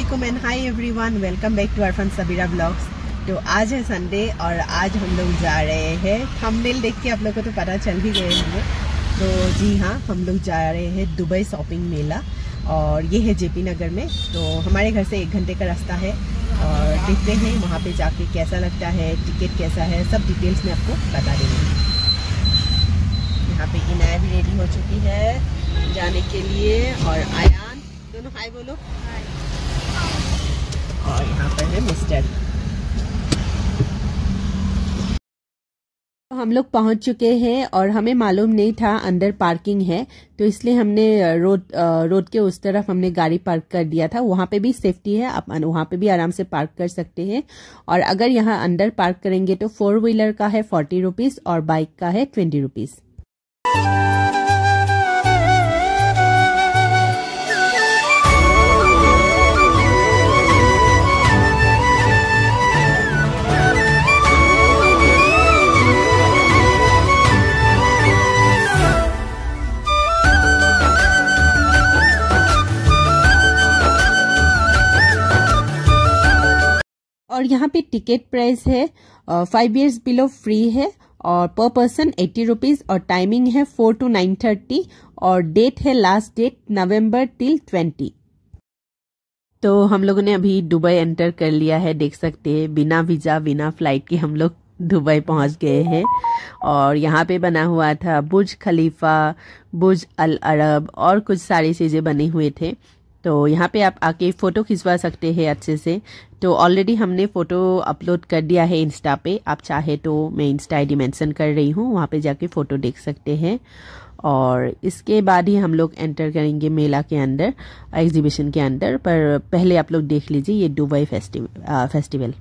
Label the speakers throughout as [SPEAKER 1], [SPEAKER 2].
[SPEAKER 1] Everyone welcome back to Arfan Sabira blogs तो आज है संडे और आज हम लोग जा रहे हैं थंबनेल देख के आप लोग को तो पता चल ही गए होंगे। तो जी हाँ हम लोग जा रहे हैं दुबई शॉपिंग मेला और ये है जेपी नगर में। तो हमारे घर से एक घंटे का रास्ता है और देखते हैं वहाँ पे जाके कैसा लगता है टिकट कैसा है, सब डिटेल्स में आपको बता देंगे। यहाँ पे इनाया भी रेडी हो चुकी है जाने के लिए और आयान। दोनों हाय बोलो। और यहाँ पर है मिस्टर हम लोग पहुँच चुके हैं और हमें मालूम नहीं था अंदर पार्किंग है तो इसलिए हमने रोड रोड के उस तरफ़ हमने गाड़ी पार्क कर दिया था। वहाँ पे भी सेफ्टी है, आप वहाँ पे भी आराम से पार्क कर सकते हैं। और अगर यहाँ अंदर पार्क करेंगे तो फोर व्हीलर का है फोर्टी रुपीज़ और बाइक का है ट्वेंटी रुपीज़ यहाँ पे टिकट प्राइस है फाइव इयर्स बिलो फ्री है और पर पर्सन एट्टी रुपीज़ और टाइमिंग है फोर टू नाइन थर्टी और डेट है last date November till twenty तो हम लोगों ने अभी दुबई एंटर कर लिया है, देख सकते हैं, बिना वीज़ा बिना फ़्लाइट के हम लोग दुबई पहुँच गए हैं। और यहाँ पे बना हुआ था बुर्ज खलीफा बुर्ज अल अरब और कुछ सारी चीज़ें बने हुए थे। तो यहाँ पे आप आके फ़ोटो खिंचवा सकते हैं अच्छे से। तो ऑलरेडी हमने फ़ोटो अपलोड कर दिया है इंस्टा पे। आप चाहे तो मैं इंस्टा आई मेंशन कर रही हूँ, वहाँ पे जाके फ़ोटो देख सकते हैं। और इसके बाद ही हम लोग एंटर करेंगे मेला के अंदर एग्जीबिशन के अंदर। पर पहले आप लोग देख लीजिए ये दुबई फेस्टिव फेस्टिवल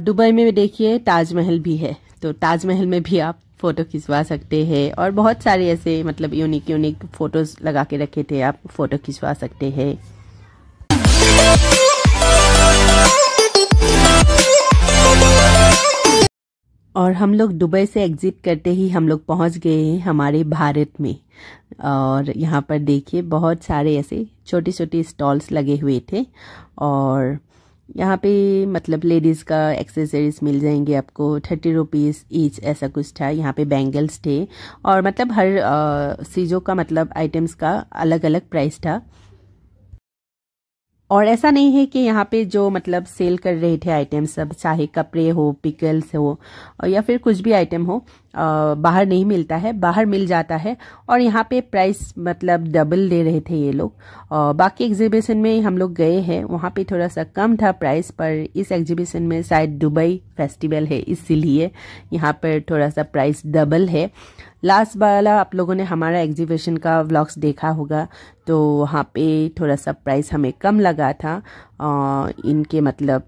[SPEAKER 1] दुबई में देखिए ताजमहल भी है। तो ताजमहल में भी आप फ़ोटो खिंचवा सकते हैं और बहुत सारे ऐसे मतलब यूनिक यूनिक फ़ोटोज़ लगा के रखे थे, आप फ़ोटो खिंचवा सकते हैं। और हम लोग दुबई से एग्जिट करते ही हम लोग पहुँच गए हैं हमारे भारत में। और यहाँ पर देखिए बहुत सारे ऐसे छोटे छोटे स्टॉल्स लगे हुए थे और यहाँ पे मतलब लेडीज़ का एक्सेसरीज मिल जाएँगे आपको थर्टी रुपीज़ ईच ऐसा कुछ था। यहाँ पे बैंगल्स थे और मतलब हर चीज़ों का मतलब आइटम्स का अलग अलग प्राइस था। और ऐसा नहीं है कि यहाँ पे जो मतलब सेल कर रहे थे आइटम सब चाहे कपड़े हो पिकल्स हो, या फिर कुछ भी आइटम हो बाहर नहीं मिलता है बाहर मिल जाता है और यहाँ पे प्राइस मतलब डबल दे रहे थे ये लोग। बाकी एग्जीबिशन में हम लोग गए हैं वहाँ पे थोड़ा सा कम था प्राइस पर इस एग्जीबिशन में शायद दुबई फेस्टिवल है इसीलिए यहाँ पर थोड़ा सा प्राइस डबल है। लास्ट वाला आप लोगों ने हमारा एग्जीबिशन का व्लॉग्स देखा होगा तो वहाँ पे थोड़ा सा प्राइस हमें कम लगा था। आ, इनके मतलब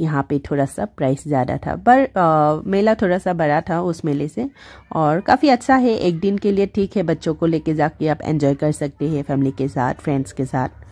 [SPEAKER 1] यहाँ पे थोड़ा सा प्राइस ज़्यादा था। पर मेला थोड़ा सा बड़ा था उस मेले से और काफ़ी अच्छा है। एक दिन के लिए ठीक है बच्चों को लेके जाके आप एंजॉय कर सकते हैं फैमिली के साथ फ्रेंड्स के साथ।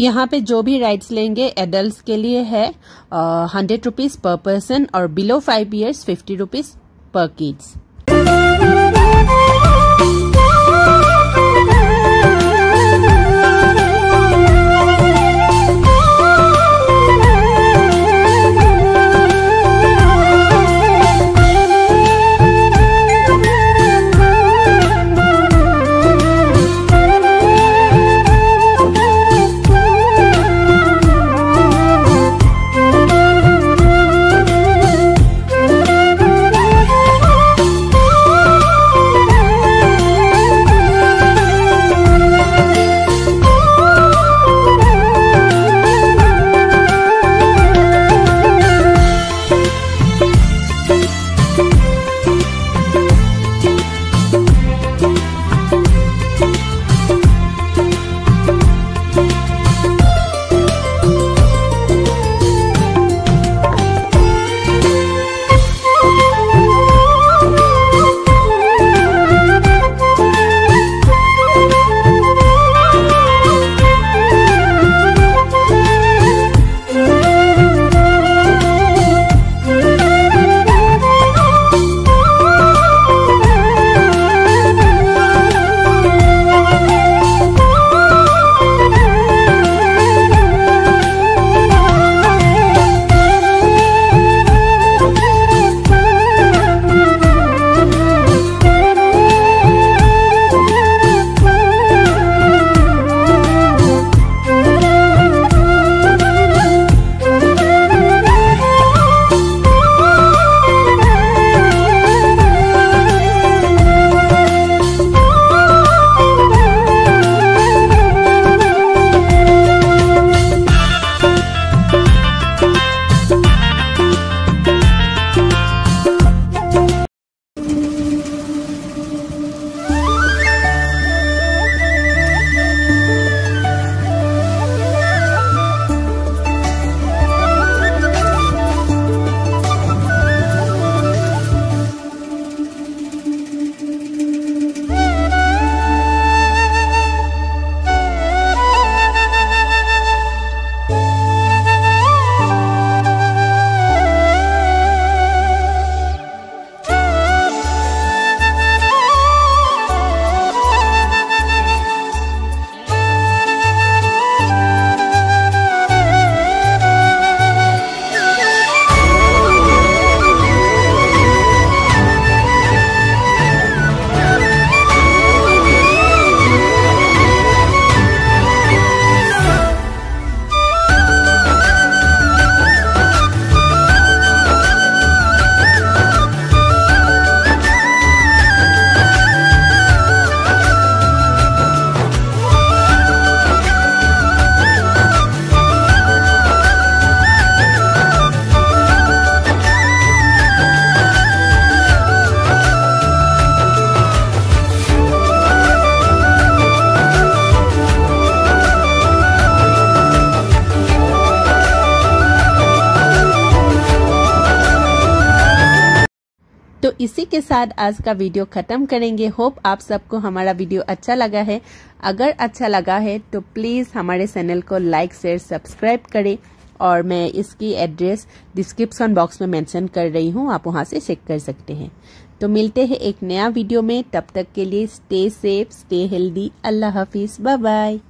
[SPEAKER 1] यहाँ पे जो भी राइड्स लेंगे एडल्ट के लिए है हंड्रेड रुपीज़ पर पर्सन और below five years fifty rupees per kids तो इसी के साथ आज का वीडियो ख़त्म करेंगे। होप आप सबको हमारा वीडियो अच्छा लगा है। अगर अच्छा लगा है तो प्लीज़ हमारे चैनल को लाइक शेयर सब्सक्राइब करें और मैं इसकी एड्रेस डिस्क्रिप्शन बॉक्स में मेंशन कर रही हूँ, आप वहाँ से चेक कर सकते हैं। तो मिलते हैं एक नया वीडियो में। तब तक के लिए स्टे सेफ़ स्टे हेल्दी अल्लाह हाफिज़। Bye bye